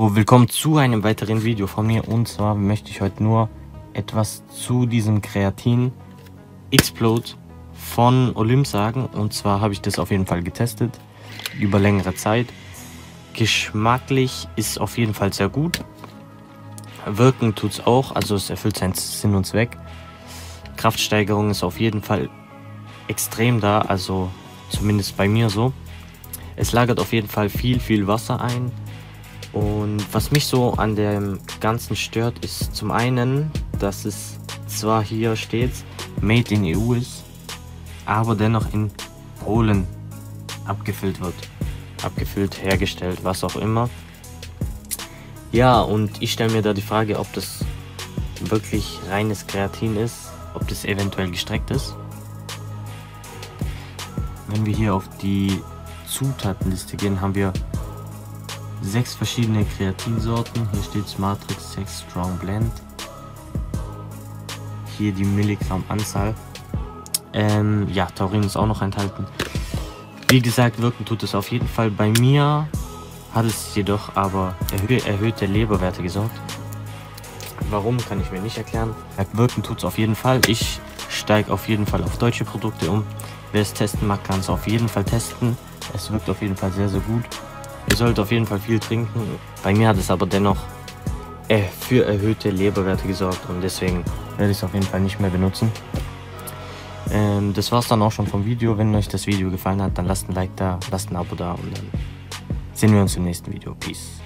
Oh, willkommen zu einem weiteren Video von mir und zwar möchte ich heute nur etwas zu diesem Kreatin Explode von Olymp sagen und zwar habe ich das auf jeden Fall getestet über längere Zeit. Geschmacklich ist auf jeden Fall sehr gut. Wirken tut es auch, also es erfüllt seinen Sinn und Zweck. Kraftsteigerung ist auf jeden Fall extrem da, also zumindest bei mir so. Es lagert auf jeden Fall viel, viel Wasser ein und was mich so an dem Ganzen stört, ist zum einen, dass es zwar hier steht, Made in EU ist, aber dennoch in Polen abgefüllt wird. Abgefüllt, hergestellt, was auch immer. Ja, und ich stelle mir da die Frage, ob das wirklich reines Kreatin ist, ob das eventuell gestreckt ist. Wenn wir hier auf die Zutatenliste gehen, haben wir sechs verschiedene Kreatinsorten. Hier steht Matrix 6 Strong Blend. Hier die Milligrammanzahl. Ähm, ja, Taurin ist auch noch enthalten. Wie gesagt, wirken tut es auf jeden Fall. Bei mir hat es jedoch aber erhö erhöhte Leberwerte gesorgt. Warum, kann ich mir nicht erklären. Wirken tut es auf jeden Fall. Ich steige auf jeden Fall auf deutsche Produkte um. Wer es testen mag, kann es auf jeden Fall testen. Es wirkt auf jeden Fall sehr, sehr gut. Ihr solltet auf jeden Fall viel trinken. Bei mir hat es aber dennoch äh, für erhöhte Leberwerte gesorgt und deswegen werde ich es auf jeden Fall nicht mehr benutzen. Ähm, das war's dann auch schon vom Video. Wenn euch das Video gefallen hat, dann lasst ein Like da, lasst ein Abo da und dann sehen wir uns im nächsten Video. Peace.